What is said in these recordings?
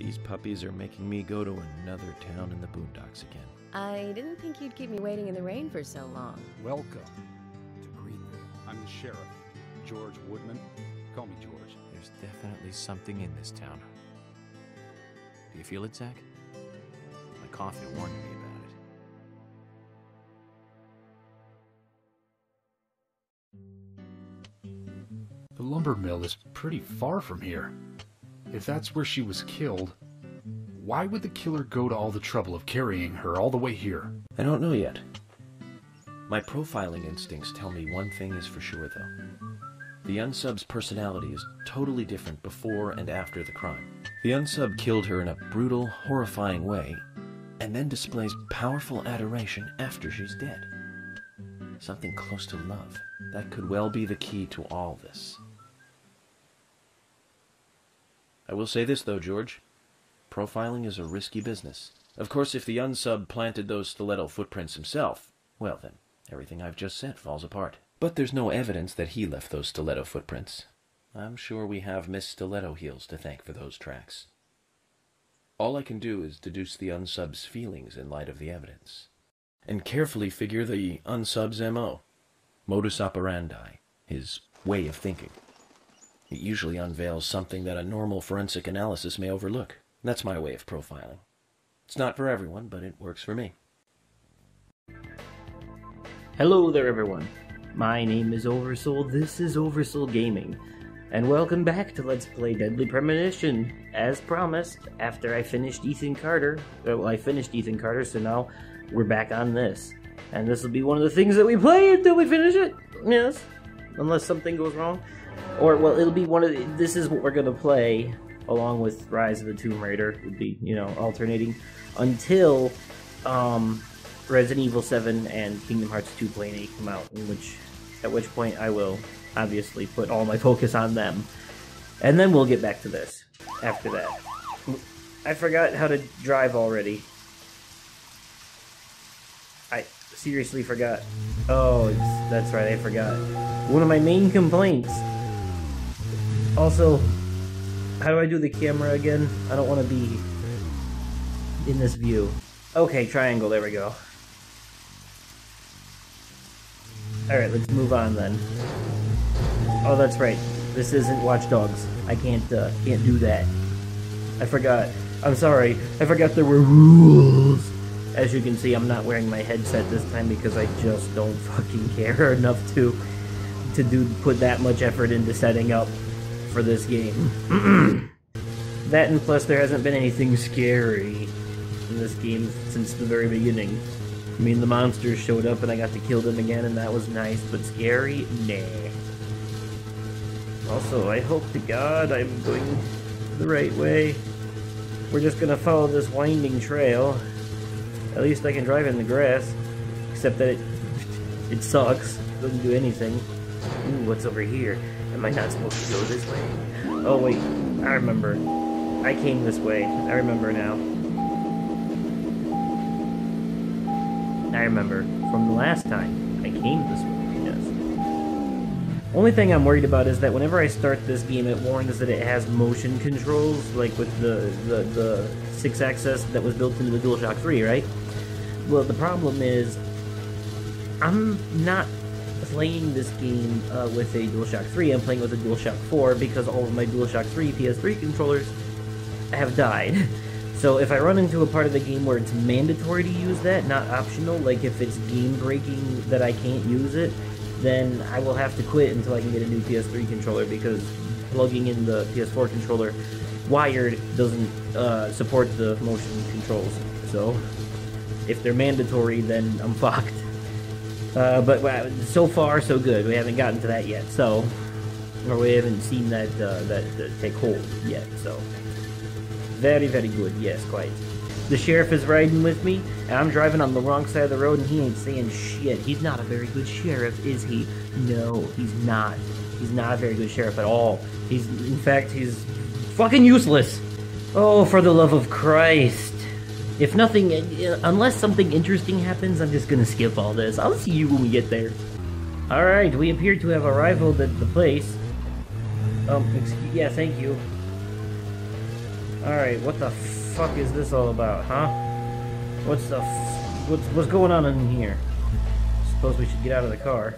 These puppies are making me go to another town in the boondocks again. I didn't think you'd keep me waiting in the rain for so long. Welcome to Greenvale. I'm the sheriff, George Woodman. Call me George. There's definitely something in this town. Do you feel it, Zach? My coffee warned me about it. The lumber mill is pretty far from here. If that's where she was killed, why would the killer go to all the trouble of carrying her all the way here? I don't know yet. My profiling instincts tell me one thing is for sure, though. The unsub's personality is totally different before and after the crime. The unsub killed her in a brutal, horrifying way, and then displays powerful adoration after she's dead. Something close to love. That could well be the key to all this. I will say this, though, George. Profiling is a risky business. Of course, if the unsub planted those stiletto footprints himself, well then, everything I've just said falls apart. But there's no evidence that he left those stiletto footprints. I'm sure we have Miss Stiletto Heels to thank for those tracks. All I can do is deduce the unsub's feelings in light of the evidence, and carefully figure the unsub's MO, modus operandi, his way of thinking. It usually unveils something that a normal forensic analysis may overlook. That's my way of profiling. It's not for everyone, but it works for me. Hello there, everyone. My name is Oversoul. This is Oversoul Gaming, and welcome back to Let's Play Deadly Premonition. As promised, after I finished Ethan Carter, uh, well, I finished Ethan Carter, so now we're back on this, and this will be one of the things that we play until we finish it. Yes, unless something goes wrong, or well, it'll be one of the, this is what we're gonna play along with Rise of the Tomb Raider. Would be you know alternating until um Resident Evil 7 and Kingdom Hearts 2.8 come out, in which at which point I will obviously put all my focus on them. And then we'll get back to this after that. I forgot how to drive already. I seriously forgot. Oh, that's right, I forgot. One of my main complaints. Also, how do I do the camera again? I don't want to be in this view. Okay, triangle, there we go. Alright, let's move on then. Oh, that's right. This isn't Watch Dogs. I can't, uh, can't do that. I forgot. I'm sorry. I forgot there were rules. As you can see, I'm not wearing my headset this time because I just don't fucking care enough to to do put that much effort into setting up for this game. that and plus there hasn't been anything scary in this game since the very beginning. I mean, the monsters showed up and I got to kill them again, and that was nice, but scary? Nah. Also, I hope to God I'm going the right way. We're just gonna follow this winding trail. At least I can drive in the grass. Except that it, it sucks. Doesn't do anything. Ooh, what's over here? Am I not supposed to go this way? Oh, wait. I remember. I came this way. I remember now. I remember from the last time I came this way, yes. Only thing I'm worried about is that whenever I start this game, it warns that it has motion controls, like with the, the, the Sixaxis that was built into the DualShock 3, right? Well, the problem is, I'm not playing this game uh, with a DualShock 3, I'm playing with a DualShock 4 because all of my DualShock 3 PS3 controllers have died. So if I run into a part of the game where it's mandatory to use that, not optional, like if it's game breaking that I can't use it, then I will have to quit until I can get a new PS3 controller because plugging in the PS4 controller wired doesn't uh, support the motion controls. So if they're mandatory, then I'm fucked. Uh, but so far, so good. We haven't gotten to that yet. So, or we haven't seen that uh, that uh, take hold yet. So. Very, very good. Yes, quite. The sheriff is riding with me, and I'm driving on the wrong side of the road, and he ain't saying shit. He's not a very good sheriff, is he? No, he's not. He's not a very good sheriff at all. He's, in fact, he's fucking useless. Oh, for the love of Christ. If nothing, unless something interesting happens, I'm just gonna skip all this. I'll see you when we get there. Alright, we appear to have arrived at the place. Um, excuse, yeah, thank you. Alright, what the fuck is this all about, huh? What's the what's, what's going on in here? Suppose we should get out of the car.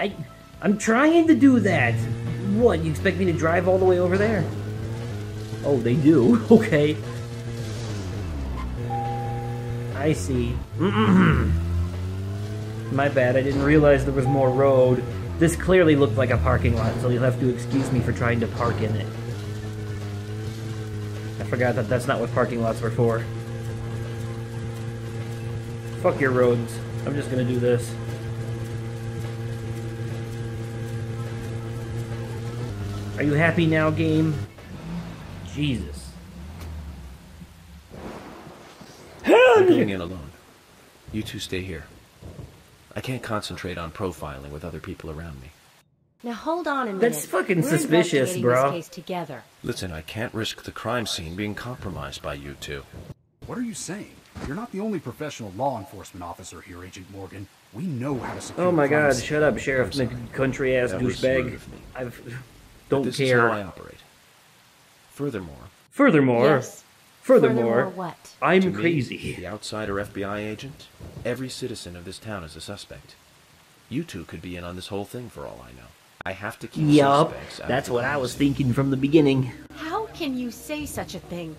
I, I'm trying to do that! What, you expect me to drive all the way over there? Oh, they do? Okay. I see. My bad, I didn't realize there was more road. This clearly looked like a parking lot, so you'll have to excuse me for trying to park in it. I forgot that that's not what parking lots were for. Fuck your roads. I'm just gonna do this. Are you happy now, game? Jesus. I'm going in alone. You two stay here. I can't concentrate on profiling with other people around me. Now hold on a minute. That's fucking We're suspicious, investigating bro. This case together. Listen, I can't risk the crime scene being compromised by you two. What are you saying? You're not the only professional law enforcement officer here, Agent Morgan. We know how to secure Oh my god, shut up, Sheriff I'm McCountry ass That douchebag. I've. Don't this is how I operate. Furthermore, Furthermore, yes. furthermore, Furthermore, what? I'm to me, crazy. the outsider FBI agent, every citizen of this town is a suspect. You two could be in on this whole thing for all I know. I have to keep Yup, suspects out of that's the what I was scene. thinking from the beginning. How can you say such a thing?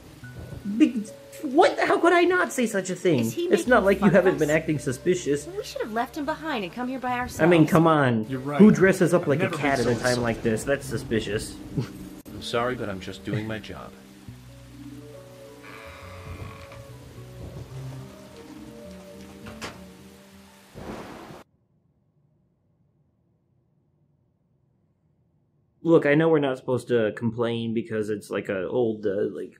Big, what? How could I not say such a thing? Is he It's making not like you fun of haven't us? been acting suspicious. We should have left him behind and come here by ourselves. I mean, come on. You're right. Who dresses up I've like a never cat at been a so time like this? That's suspicious. I'm sorry, but I'm just doing my job. Look, I know we're not supposed to complain because it's like an old uh, like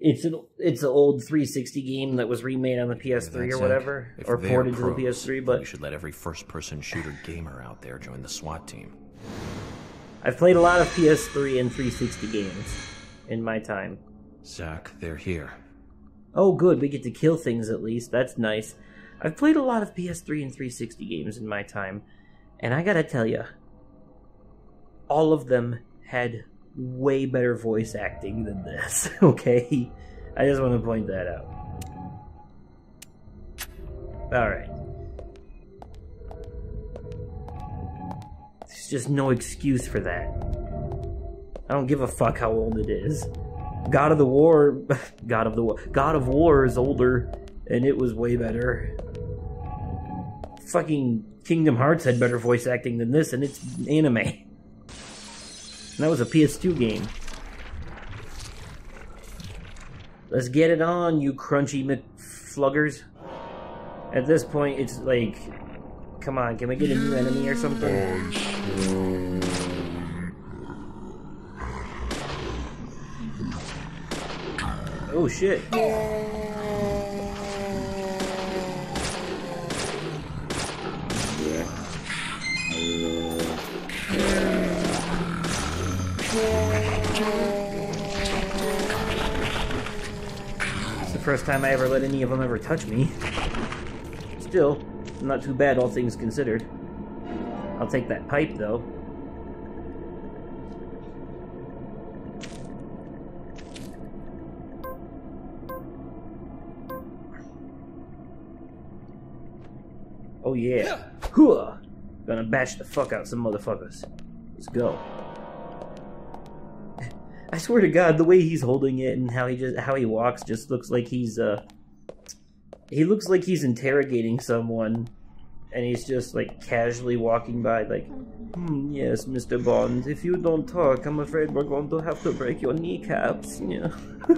it's an it's an old 360 game that was remade on the PS3 or whatever if or they're ported to the PS3, We but should let every first-person shooter gamer out there join the SWAT team. I've played a lot of PS3 and 360 games in my time. Zach, they're here. Oh, good, we get to kill things at least. That's nice. I've played a lot of PS3 and 360 games in my time, and I gotta tell you, all of them had way better voice acting than this, okay? I just want to point that out. Alright. Just no excuse for that. I don't give a fuck how old it is. God of the War, God of the War, God of War is older, and it was way better. Fucking Kingdom Hearts had better voice acting than this, and it's anime. And that was a PS2 game. Let's get it on, you crunchy McFluggers. At this point, it's like, come on, can we get a new enemy or something? Oh shit. It's the first time I ever let any of them ever touch me. Still, not too bad, all things considered. I'll take that pipe, though. Oh yeah. Hooah! Gonna bash the fuck out some motherfuckers. Let's go. I swear to God, the way he's holding it and how he just how he walks just looks like he's uh he looks like he's interrogating someone and he's just like casually walking by like hmm, yes mr bond if you don't talk i'm afraid we're going to have to break your kneecaps yeah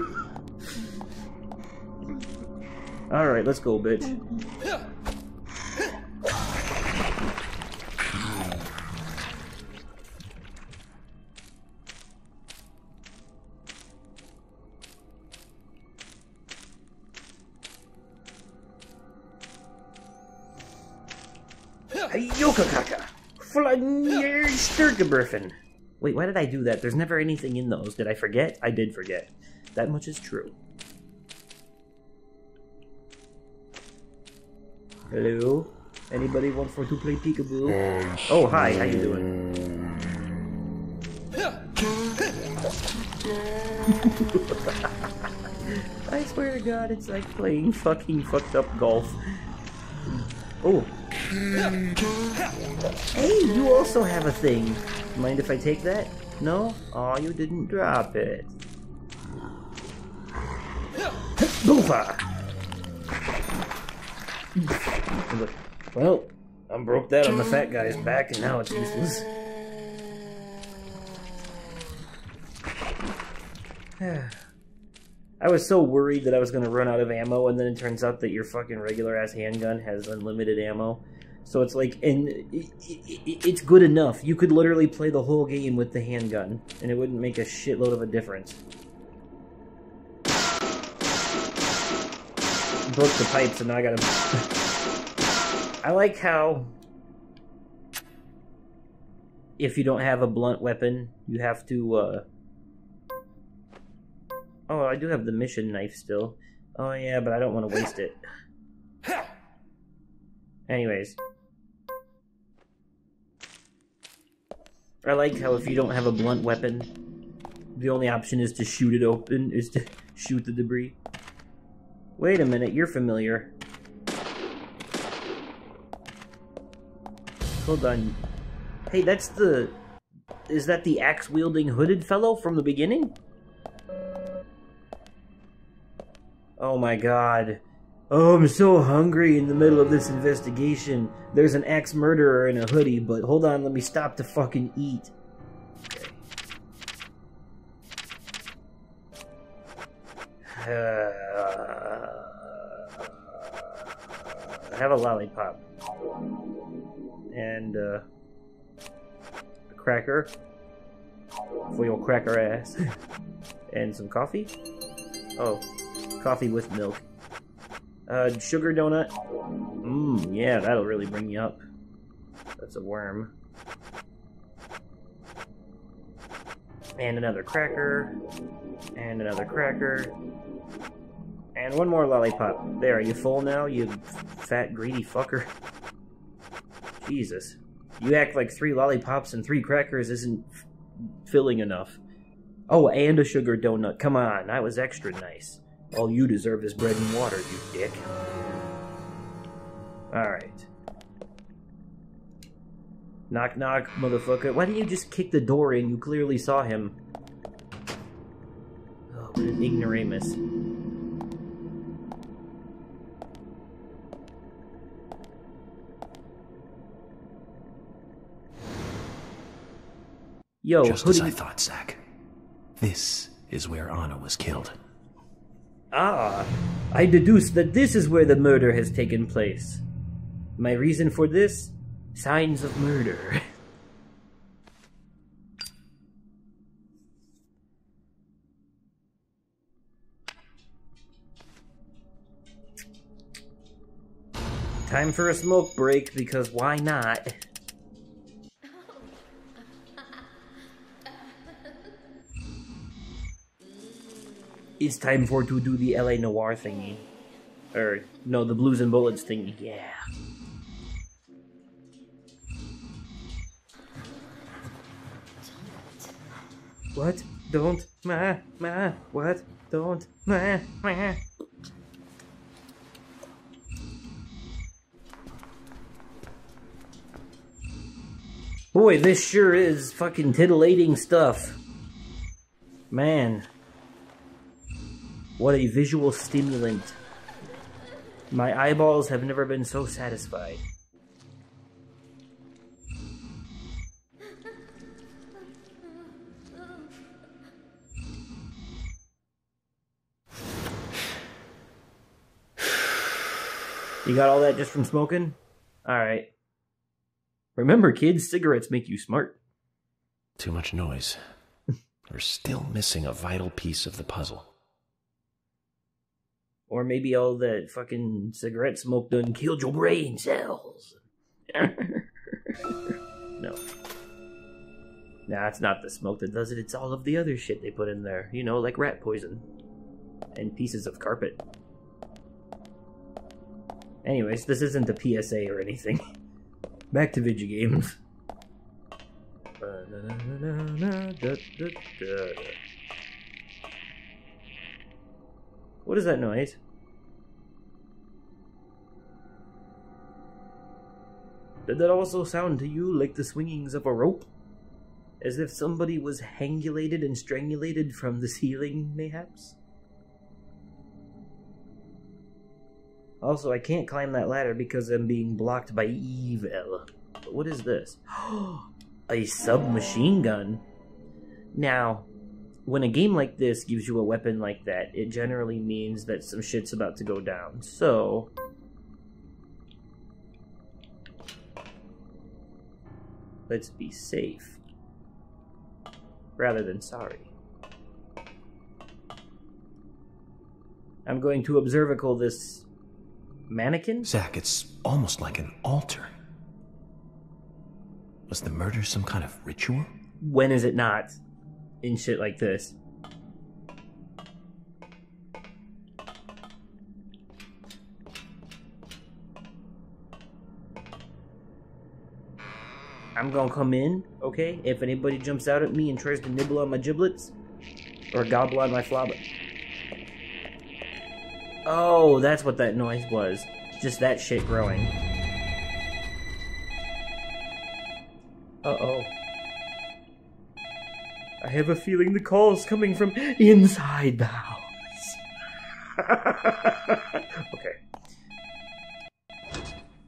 all right let's go bitch Flanierstürgeberfen! Wait, why did I do that? There's never anything in those. Did I forget? I did forget. That much is true. Hello? Anybody want for to play peekaboo? Oh, hi, how you doing? I swear to God, it's like playing fucking fucked up golf. Oh. Hey, you also have a thing. Mind if I take that? No? Oh, you didn't drop it. Boofa! Well, I broke that on the fat guy's back, and now it's useless. I was so worried that I was going to run out of ammo, and then it turns out that your fucking regular ass handgun has unlimited ammo. So it's like, and it, it, it's good enough. You could literally play the whole game with the handgun, and it wouldn't make a shitload of a difference. Broke the pipes, and now I gotta. I like how if you don't have a blunt weapon, you have to. uh Oh, I do have the mission knife still. Oh yeah, but I don't want to waste it. Anyways. I like how if you don't have a blunt weapon, the only option is to shoot it open, is to shoot the debris. Wait a minute, you're familiar. Hold on. Hey, that's the... Is that the axe-wielding hooded fellow from the beginning? Oh my god. Oh, I'm so hungry in the middle of this investigation. There's an ex murderer in a hoodie, but hold on, let me stop to fucking eat. Okay. Uh, have a lollipop. And, uh, a cracker. For your cracker ass. and some coffee. Oh, coffee with milk. Uh, sugar donut. Mmm, yeah, that'll really bring you up. That's a worm. And another cracker. And another cracker. And one more lollipop. There, are you full now, you fat, greedy fucker? Jesus. You act like three lollipops and three crackers isn't filling enough. Oh, and a sugar donut. Come on, that was extra nice. All you deserve is bread and water, you dick. Alright. Knock knock, motherfucker. Why didn't you just kick the door in? You clearly saw him. Oh, what an ignoramus. Yo, Just hoodie. as I thought, Zack. This is where Anna was killed. Ah, I deduce that this is where the murder has taken place. My reason for this? Signs of murder. Time for a smoke break because why not? It's time for to do the LA Noire thingy. Or, no, the Blues and Bullets thingy, yeah. What? Don't, ma, ma, what? Don't, ma, ma. Boy, this sure is fucking titillating stuff. Man. What a visual stimulant. My eyeballs have never been so satisfied. You got all that just from smoking? Alright. Remember, kids, cigarettes make you smart. Too much noise. We're still missing a vital piece of the puzzle. Or maybe all that fucking cigarette smoke done killed your brain cells. no. Nah, it's not the smoke that does it, it's all of the other shit they put in there. You know, like rat poison. And pieces of carpet. Anyways, this isn't a PSA or anything. Back to video games. What is that noise? Did that also sound to you like the swingings of a rope? As if somebody was hangulated and strangulated from the ceiling, mayhaps? Also, I can't climb that ladder because I'm being blocked by evil. But what is this? a submachine gun. Now, when a game like this gives you a weapon like that, it generally means that some shit's about to go down. So, let's be safe rather than sorry. I'm going to observical this mannequin. Zach, it's almost like an altar. Was the murder some kind of ritual? When is it not? In shit like this. I'm gonna come in, okay? If anybody jumps out at me and tries to nibble on my giblets, or gobble on my flobber. Oh, that's what that noise was. Just that shit growing. Uh-oh. I have a feeling the call is coming from inside the house. okay.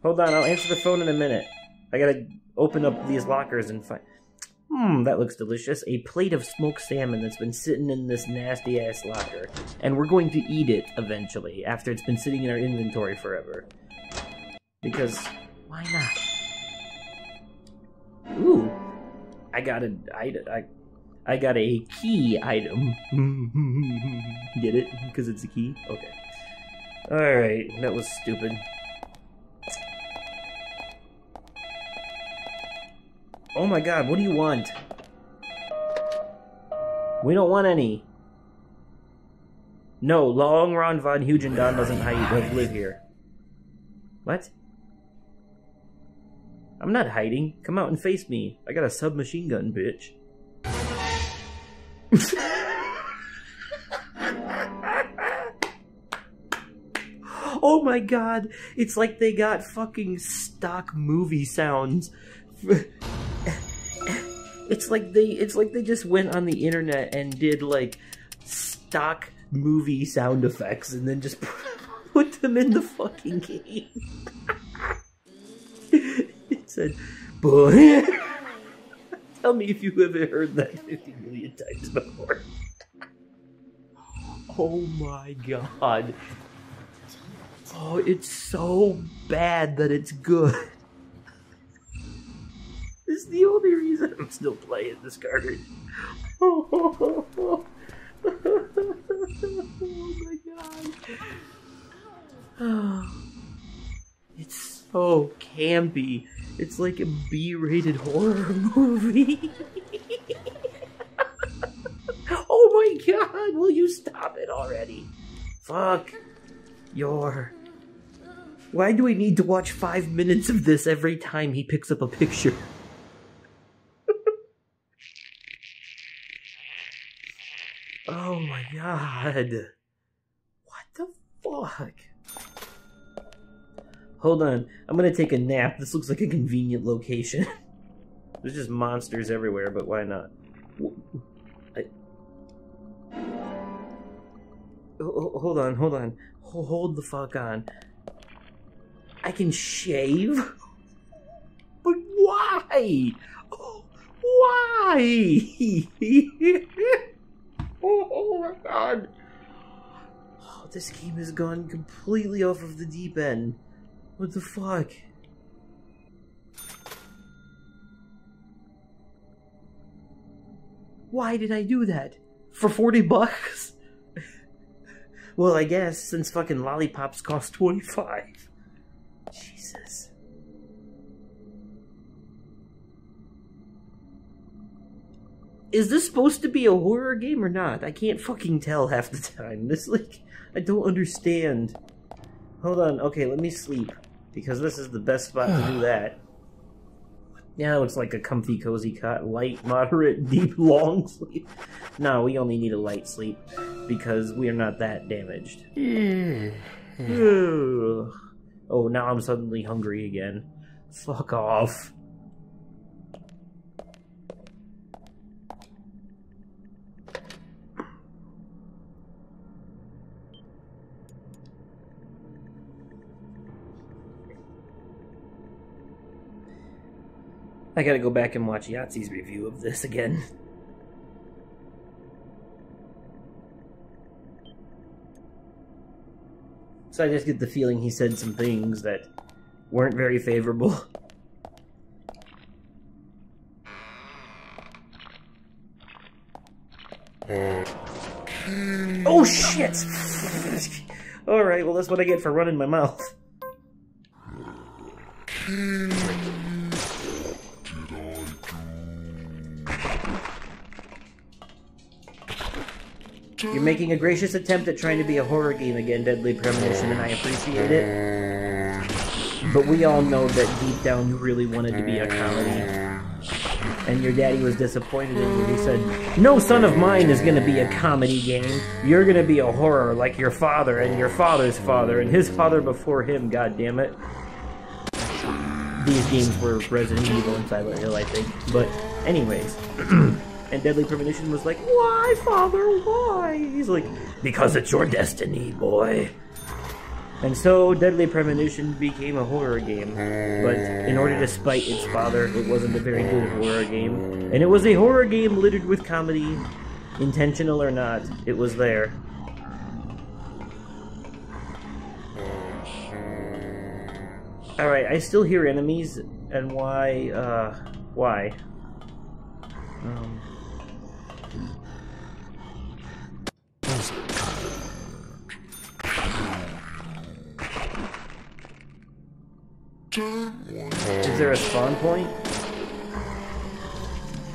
Hold on, I'll answer the phone in a minute. I gotta open up these lockers and find. Hmm, that looks delicious. A plate of smoked salmon that's been sitting in this nasty ass locker. And we're going to eat it eventually, after it's been sitting in our inventory forever. Because, why not? Ooh, I got a, I, I, I got a key item. Get it? Because it's a key? Okay. Alright, that was stupid. Oh my god, what do you want? We don't want any. No, Long Ron von Hugendon doesn't hide, live here. What? I'm not hiding. Come out and face me. I got a submachine gun, bitch. oh my god, it's like they got fucking stock movie sounds. It's like they it's like they just went on the internet and did like stock movie sound effects and then just put them in the fucking game. it said, "Boy, tell me if you haven't heard that 50 million times before." Oh my god. Oh, it's so bad that it's good. This is the only reason I'm still playing this card. Oh, my god. It's Oh, so campy. It's like a B-rated horror movie. oh my god, will you stop it already? Fuck your... Why do I need to watch five minutes of this every time he picks up a picture? Oh my god. What the fuck? Hold on, I'm gonna take a nap. This looks like a convenient location. There's just monsters everywhere, but why not? I... Hold on, hold on. Hold the fuck on. I can shave? But why? Why? Oh, oh my god. Oh, this game has gone completely off of the deep end. What the fuck? Why did I do that? For 40 bucks? well, I guess since fucking lollipops cost 25. Jesus. is this supposed to be a horror game or not? I can't fucking tell half the time. This, like, I don't understand. Hold on, okay, let me sleep. Because this is the best spot to do that. Yeah, it looks like a comfy, cozy cot. Light, moderate, deep, long sleep. No, we only need a light sleep because we are not that damaged. Oh, now I'm suddenly hungry again. Fuck off. I gotta go back and watch Yahtzee's review of this again. So I just get the feeling he said some things that weren't very favorable. oh shit! Alright, well that's what I get for running my mouth. You're making a gracious attempt at trying to be a horror game again, Deadly Premonition, and I appreciate it. But we all know that deep down you really wanted to be a comedy. And your daddy was disappointed in you. He said, No son of mine is gonna be a comedy game. You're gonna be a horror like your father and your father's father and his father before him, God damn it. These games were Resident Evil and Silent Hill, I think. But, anyways. And Deadly Premonition was like, Why, father, why? He's like, Because it's your destiny, boy. And so Deadly Premonition became a horror game. But in order to spite its father, it wasn't a very good horror game. And it was a horror game littered with comedy, intentional or not, it was there. Alright, I still hear enemies, and why, uh, why? Um, Is there a spawn point?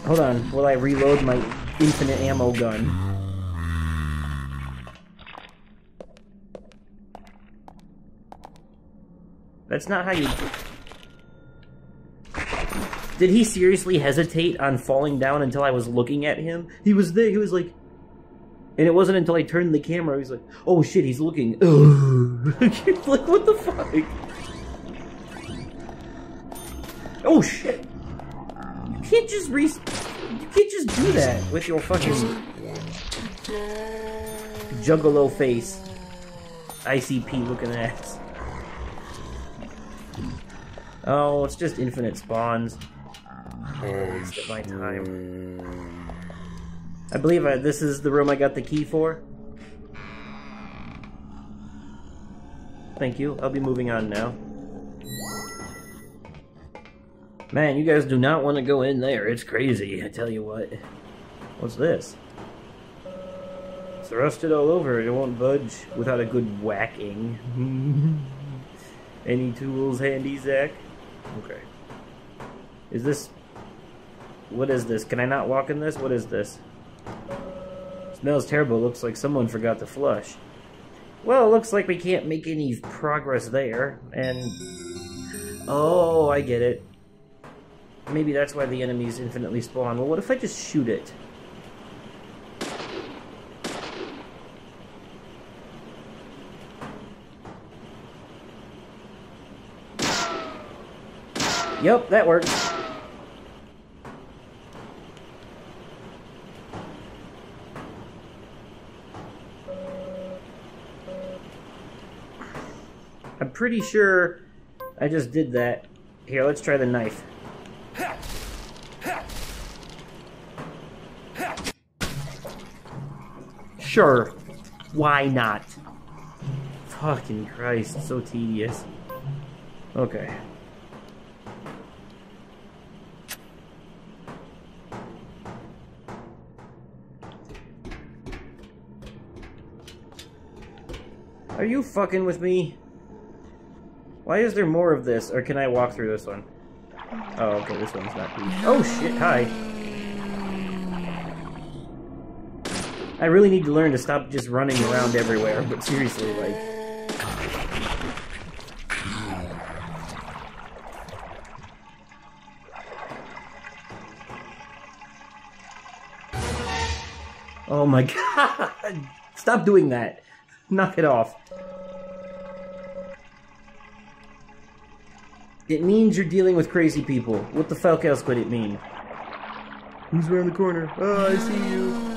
Hold on, will I reload my infinite ammo gun? That's not how you... Did he seriously hesitate on falling down until I was looking at him? He was there, he was like... And it wasn't until I turned the camera, he was like, oh shit, he's looking. like, what the fuck? Oh shit! You can't just re- You can't just do that with your fucking juggalo face. ICP looking ass. Oh, it's just infinite spawns. Waste my time. I believe I, this is the room I got the key for. Thank you. I'll be moving on now. Man, you guys do not want to go in there. It's crazy, I tell you what. What's this? It's rusted all over. It won't budge without a good whacking. Any tools handy, Zach? Okay. Is this... What is this? Can I not walk in this? What is this? Smells terrible. Looks like someone forgot to flush. Well, looks like we can't make any progress there. And... Oh, I get it. Maybe that's why the enemies infinitely spawn. Well, what if I just shoot it? Yep, that works. I'm pretty sure I just did that. Here, let's try the knife. Sure. Why not? Fucking Christ, so tedious. Okay. Are you fucking with me? Why is there more of this? Or can I walk through this one? Oh, okay, this one's not. Oh shit, hi. I really need to learn to stop just running around everywhere, but seriously, like... Oh my god! Stop doing that! Knock it off. It means you're dealing with crazy people. What the fuck else could it mean? Who's around the corner? Oh, I see you.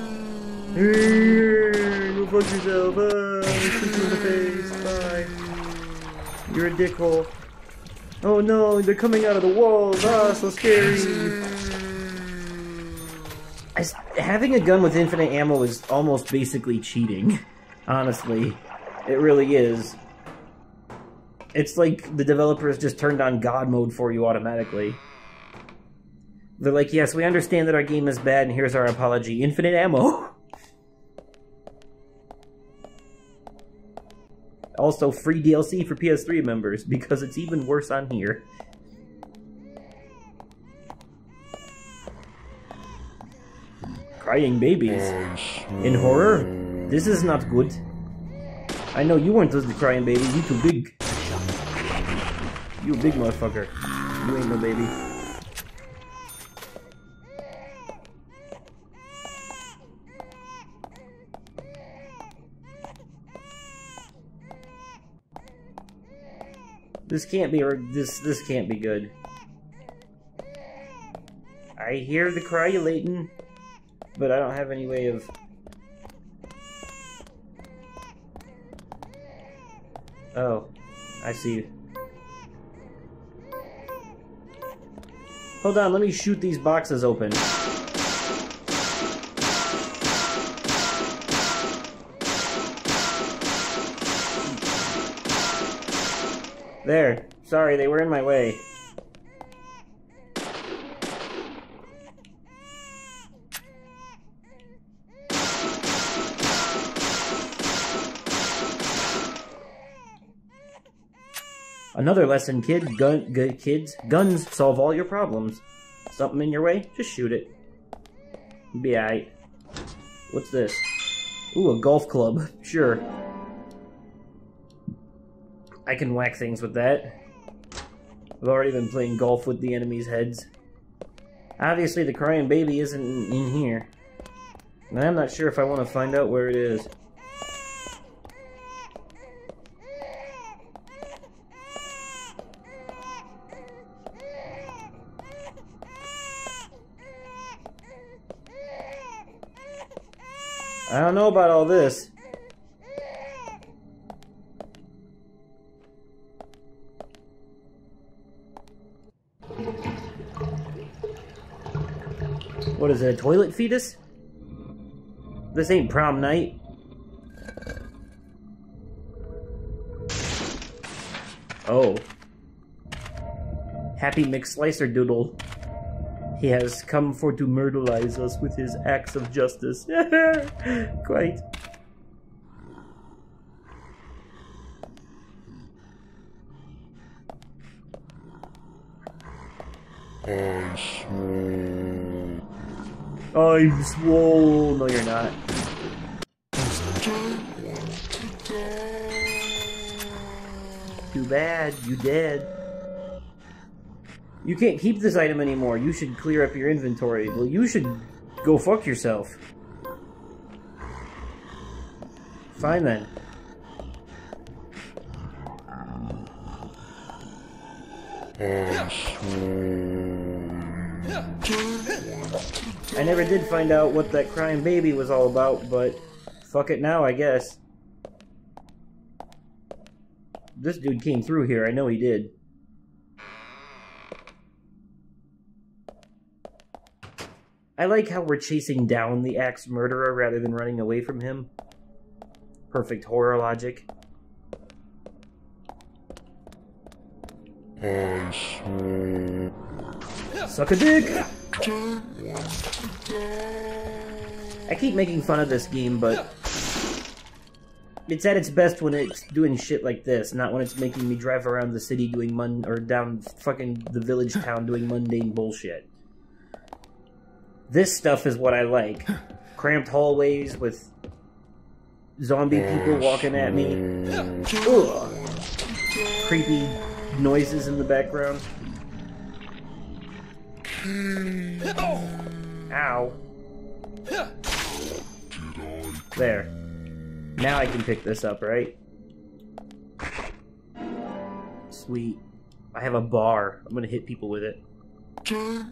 Fuck yourself. You in the face. Bye. You're a dickhole. Oh no, they're coming out of the walls. Ah, so scary. I s having a gun with infinite ammo is almost basically cheating. Honestly, it really is. It's like the developers just turned on God mode for you automatically. They're like, yes, we understand that our game is bad, and here's our apology. Infinite ammo. Also, free DLC for PS3 members, because it's even worse on here. Crying babies. In horror? This is not good. I know you weren't the crying baby, you too big. You big motherfucker. You ain't no baby. This can't be this this can't be good. I hear the cry, cryulating, but I don't have any way of Oh, I see. Hold on, let me shoot these boxes open. There. Sorry, they were in my way. Another lesson, kid. Gun, gu- kids, guns solve all your problems. Something in your way, just shoot it. Be alright. What's this? Ooh, a golf club. Sure. I can whack things with that. I've already been playing golf with the enemy's heads. Obviously, the crying baby isn't in here. And I'm not sure if I want to find out where it is. I don't know about all this. What is it, a toilet fetus? This ain't prom night. Oh. Happy McSlicer Doodle. He has come for to murderize us with his acts of justice. Quite. I'm swole. No, you're not. Too bad, you dead. You can't keep this item anymore. You should clear up your inventory. Well, you should go fuck yourself. Fine then. I never did find out what that crying baby was all about, but fuck it now, I guess. This dude came through here, I know he did. I like how we're chasing down the axe murderer rather than running away from him. Perfect horror logic. Suck a dick! I keep making fun of this game, but it's at its best when it's doing shit like this, not when it's making me drive around the city doing mun or down fucking the village town doing mundane bullshit. This stuff is what I like. Cramped hallways with zombie people walking at me. Ugh. Creepy noises in the background. Hmm. Ow. There. Now I can pick this up, right? Sweet. I have a bar. I'm gonna hit people with it. Too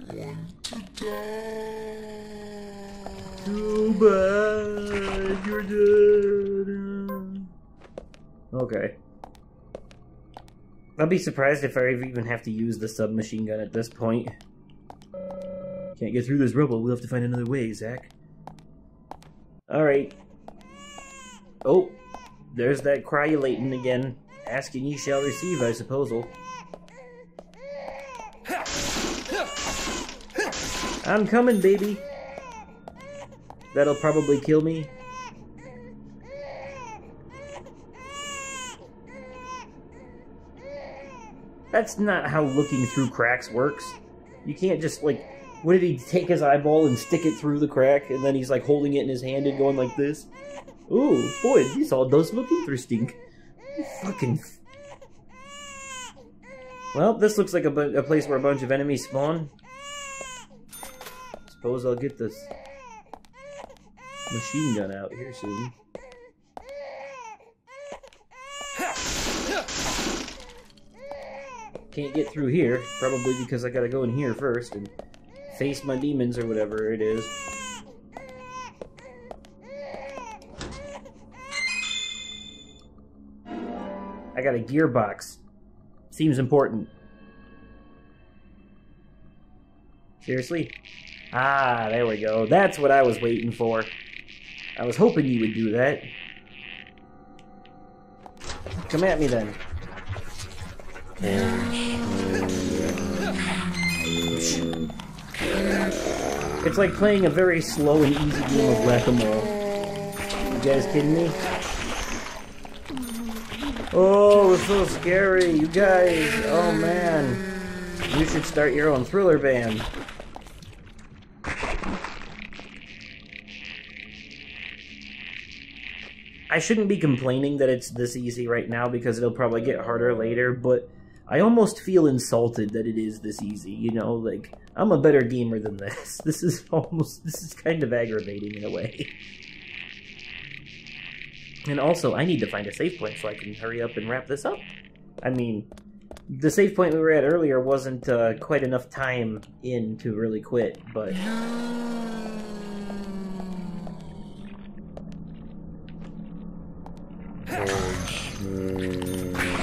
bad you're dead. Okay. I'll be surprised if I even have to use the submachine gun at this point. Can't get through this rubble. We'll have to find another way, Zach. Alright. Oh, there's that cryolating again. Asking ye shall receive, I suppose. I'm coming, baby. That'll probably kill me. That's not how looking through cracks works. You can't just, like, what did he take his eyeball and stick it through the crack, and then he's, like, holding it in his hand and going like this? Ooh, boy, this all does look interesting. Fucking... Well, this looks like a, a place where a bunch of enemies spawn. Suppose I'll get this machine gun out here soon. Can't get through here, probably because I gotta go in here first and face my demons or whatever it is. I got a gearbox. Seems important. Seriously? Ah, there we go. That's what I was waiting for. I was hoping you would do that. Come at me then. It's like playing a very slow and easy game of whack-a-mole. You guys kidding me? Oh, it's so scary, you guys. Oh man. You should start your own thriller band. I shouldn't be complaining that it's this easy right now because it'll probably get harder later, but I almost feel insulted that it is this easy, you know, like I'm a better gamer than this. This is almost this is kind of aggravating in a way. And also, I need to find a save point so I can hurry up and wrap this up. I mean, the save point we were at earlier wasn't uh, quite enough time in to really quit, but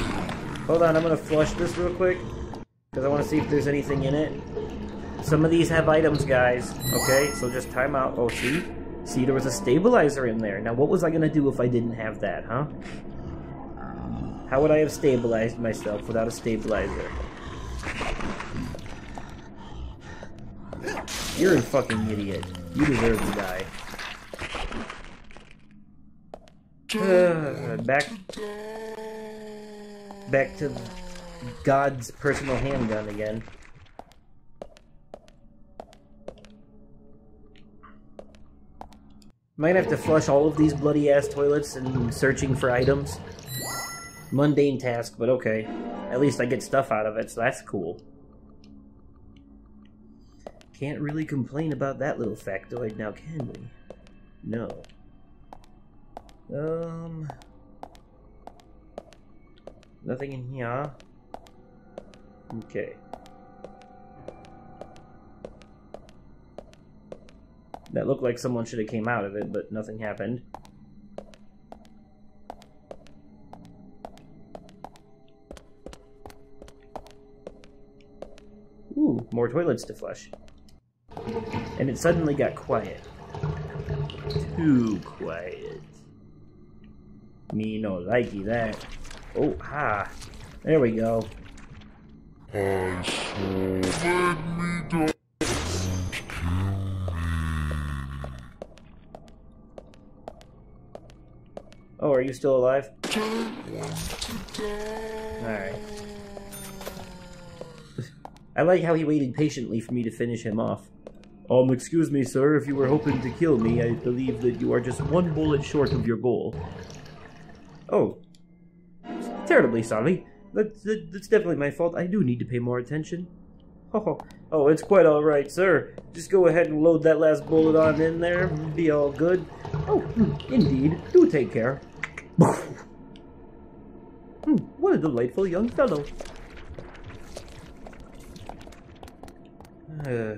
Hold on, I'm gonna flush this real quick. Because I want to see if there's anything in it. Some of these have items, guys. Okay, so just time out. Oh, see? See, there was a stabilizer in there. Now, what was I gonna do if I didn't have that, huh? How would I have stabilized myself without a stabilizer? You're a fucking idiot. You deserve to die. Uh, back back to God's personal handgun again. Gonna have to flush all of these bloody ass toilets and searching for items? Mundane task, but okay. At least I get stuff out of it, so that's cool. Can't really complain about that little factoid now, can we? No. Um... Nothing in here. Okay. That looked like someone should have came out of it, but nothing happened. Ooh, more toilets to flush. And it suddenly got quiet. Too quiet. Me no likey that. Oh, ha. There we go. Oh, are you still alive? Alright. I like how he waited patiently for me to finish him off. Um, excuse me, sir, if you were hoping to kill me, I believe that you are just one bullet short of your goal. Terribly sorry. That's, that's definitely my fault. I do need to pay more attention. Oh, Oh, it's quite alright, sir. Just go ahead and load that last bullet on in there. Be all good. Oh, hmm, indeed. Do take care. Hmm, what a delightful young fellow. Uh,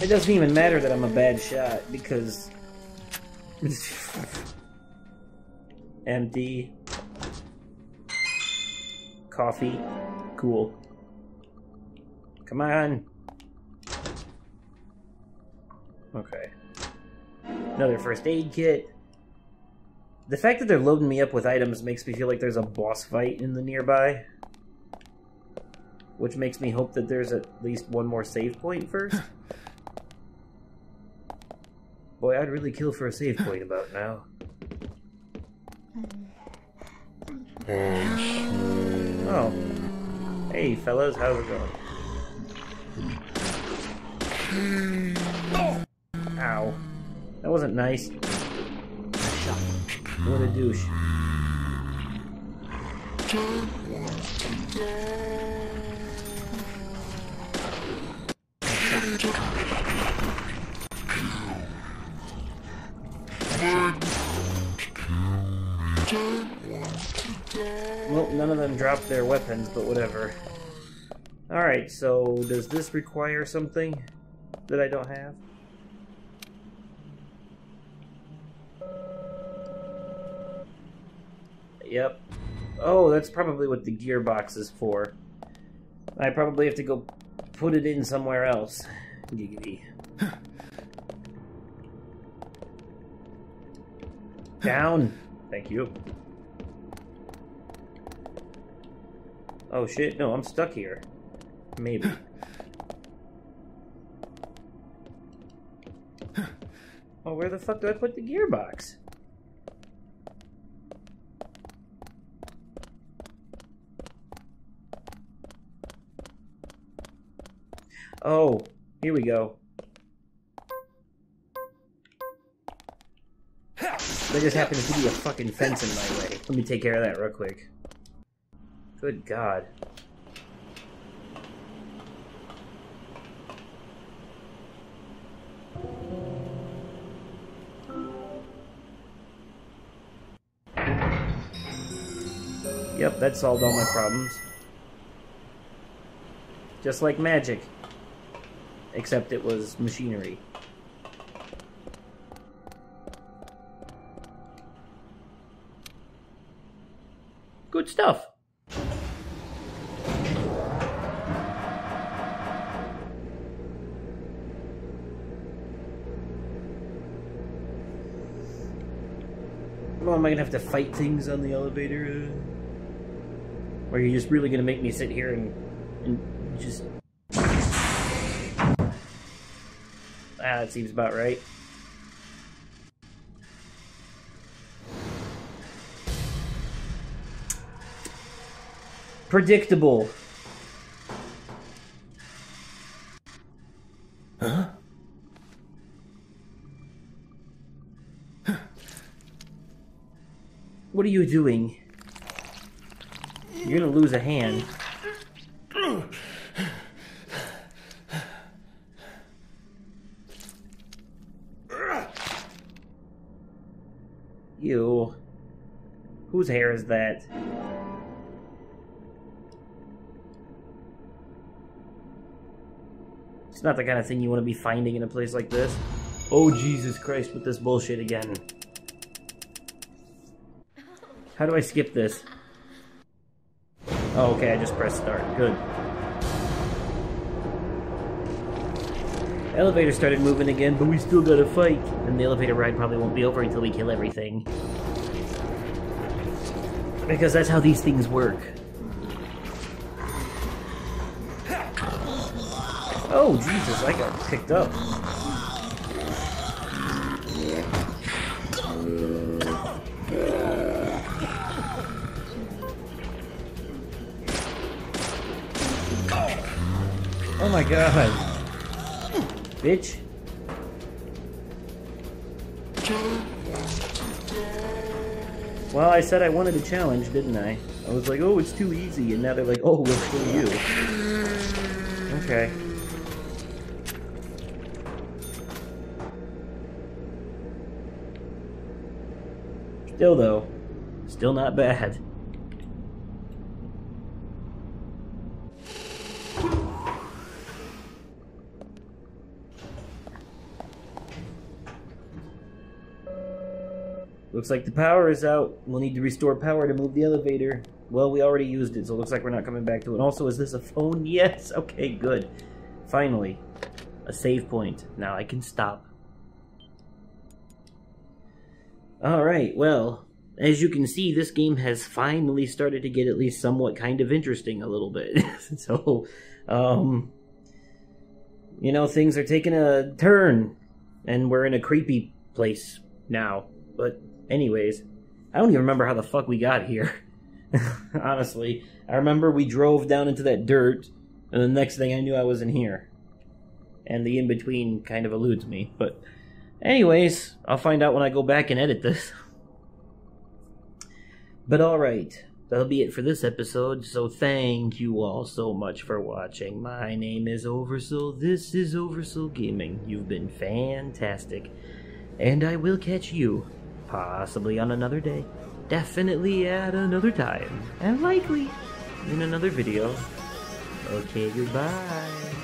It doesn't even matter that I'm a bad shot because empty coffee cool. Come on. Okay another first aid kit the fact that they're loading me up with items makes me feel like there's a boss fight in the nearby which makes me hope that there's at least one more save point first. Boy, I'd really kill for a save point about now. Oh. Hey, fellas, how's it going? Hmm. That wasn't nice. What a douche. Well, none of them dropped their weapons, but whatever. Alright, so does this require something that I don't have? Yep. Oh, that's probably what the gearbox is for. I probably have to go put it in somewhere else. Giggity. Down. Thank you. Oh shit, no, I'm stuck here. Maybe. Oh, where the fuck do I put the gearbox? Oh, here we go. There just happens to be a fucking fence in my way. Let me take care of that real quick. Good God. Yep, that solved all my problems. Just like magic. Except it was machinery. Good stuff. Am I gonna have to fight things on the elevator? Or are you just really gonna make me sit here and, and just... that seems about right. Predictable. Huh? What are you doing? You're gonna lose a hand. You. Whose hair is that? It's not the kind of thing you want to be finding in a place like this. Oh, Jesus Christ, with this bullshit again. How do I skip this? Oh, okay, I just pressed start. Good. Elevator started moving again, but we still gotta fight. And the elevator ride probably won't be over until we kill everything. Because that's how these things work. Oh, Jesus, I got picked up. Oh my god. Bitch. Well, I said I wanted a challenge, didn't I? I was like, oh, it's too easy, and now they're like, oh, we'll kill you. Okay. Still, though, still not bad. Looks like the power is out. We'll need to restore power to move the elevator. Well, we already used it, so it looks like we're not coming back to it. Also, is this a phone? Yes! Okay, good. Finally. A save point. Now I can stop. Alright, well, as you can see, this game has finally started to get at least somewhat kind of interesting a little bit. so, um, you know, things are taking a turn, and we're in a creepy place now. But, anyways, I don't even remember how the fuck we got here. Honestly, I remember we drove down into that dirt, and the next thing I knew, I was in here. And the in between kind of eludes me, but. Anyways, I'll find out when I go back and edit this. But alright, that'll be it for this episode, so thank you all so much for watching. My name is Oversoul, this is Oversoul Gaming. You've been fantastic. And I will catch you, possibly on another day, definitely at another time, and likely in another video. Okay, goodbye.